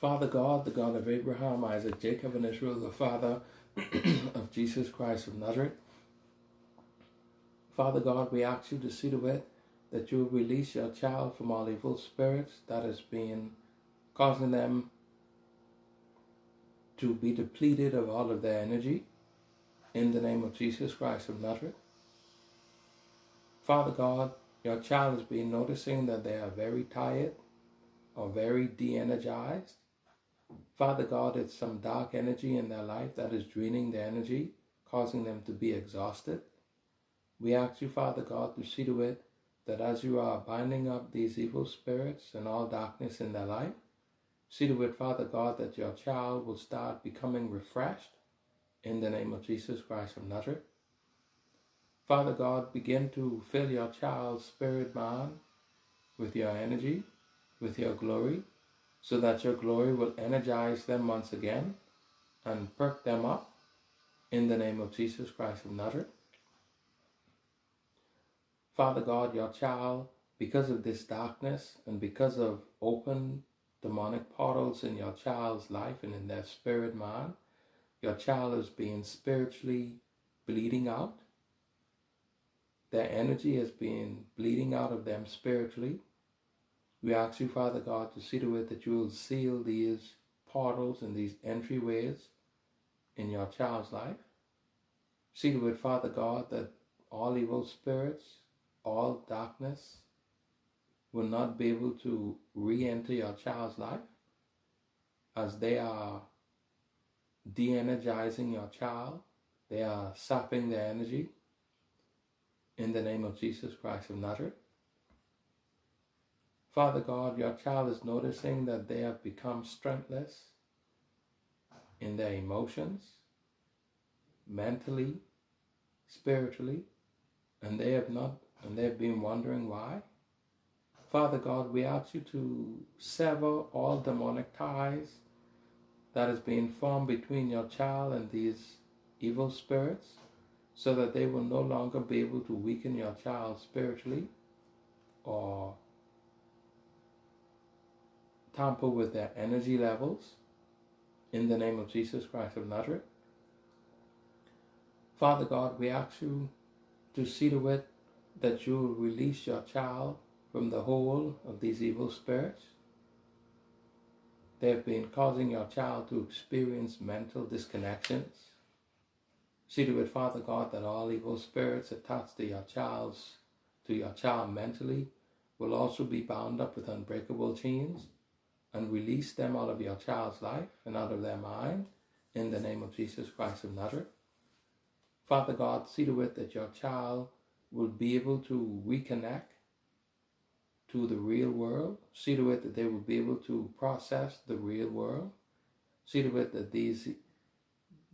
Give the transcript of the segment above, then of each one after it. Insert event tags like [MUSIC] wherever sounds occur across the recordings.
Father God, the God of Abraham, Isaac, Jacob, and Israel, the Father [CLEARS THROAT] of Jesus Christ of Nazareth. Father God, we ask you to see to it that you release your child from all evil spirits that has been causing them to be depleted of all of their energy in the name of Jesus Christ of Nazareth. Father God, your child has been noticing that they are very tired or very de energized. Father God, it's some dark energy in their life that is draining their energy, causing them to be exhausted. We ask you, Father God, to see to it that as you are binding up these evil spirits and all darkness in their life, see to it, Father God, that your child will start becoming refreshed in the name of Jesus Christ of Nazareth. Father God, begin to fill your child's spirit man with your energy, with your glory, so that your glory will energize them once again and perk them up in the name of Jesus Christ of Nazareth. Father God, your child, because of this darkness and because of open demonic portals in your child's life and in their spirit man, your child is being spiritually bleeding out. Their energy is being bleeding out of them spiritually. We ask you, Father God, to see to it that you will seal these portals and these entryways in your child's life. See to it, Father God, that all evil spirits, all darkness will not be able to re enter your child's life as they are de energizing your child, they are sapping their energy in the name of Jesus Christ of Nazareth. Father God, your child is noticing that they have become strengthless in their emotions, mentally, spiritually, and they have not and they've been wondering why. Father God, we ask you to sever all demonic ties that has been formed between your child and these evil spirits so that they will no longer be able to weaken your child spiritually or tamper with their energy levels in the name of Jesus Christ of Nazareth. Father God, we ask you to see to it that you will release your child from the hold of these evil spirits. They have been causing your child to experience mental disconnections. See to it, Father God, that all evil spirits attached to your child's to your child mentally will also be bound up with unbreakable chains and release them out of your child's life and out of their mind in the name of Jesus Christ of Nazareth. Father God, see to it that your child will be able to reconnect to the real world. See to it that they will be able to process the real world. See to it that these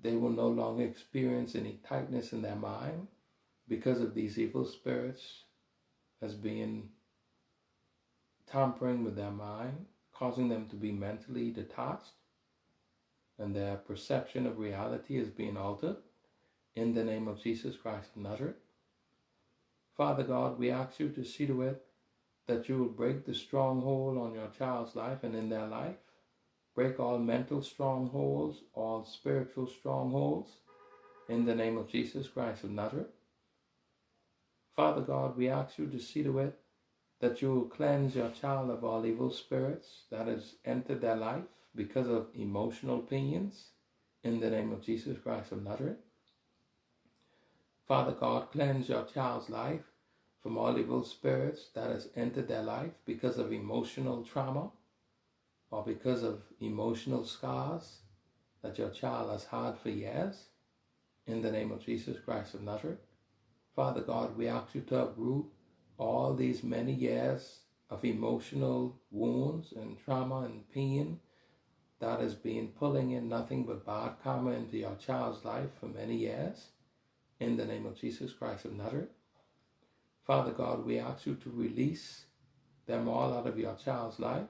they will no longer experience any tightness in their mind because of these evil spirits as being tampering with their mind causing them to be mentally detached, and their perception of reality is being altered in the name of Jesus Christ of Nazareth. Father God, we ask you to see to it that you will break the stronghold on your child's life and in their life. Break all mental strongholds, all spiritual strongholds, in the name of Jesus Christ of Nazareth. Father God, we ask you to see to it that you will cleanse your child of all evil spirits that has entered their life because of emotional pains in the name of Jesus Christ of Nazareth. Father God, cleanse your child's life from all evil spirits that has entered their life because of emotional trauma or because of emotional scars that your child has had for years in the name of Jesus Christ of Nazareth. Father God, we ask you to uproot all these many years of emotional wounds and trauma and pain that has been pulling in nothing but bad karma into your child's life for many years. In the name of Jesus Christ of Nazareth. Father God, we ask you to release them all out of your child's life.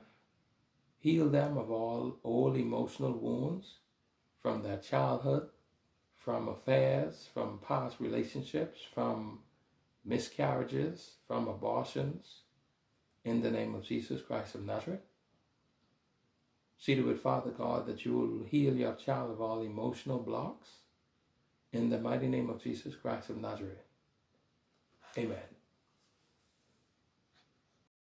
Heal them of all old emotional wounds from their childhood, from affairs, from past relationships, from miscarriages, from abortions, in the name of Jesus Christ of Nazareth. seated with Father God that you will heal your child of all emotional blocks. In the mighty name of Jesus Christ of Nazareth. Amen.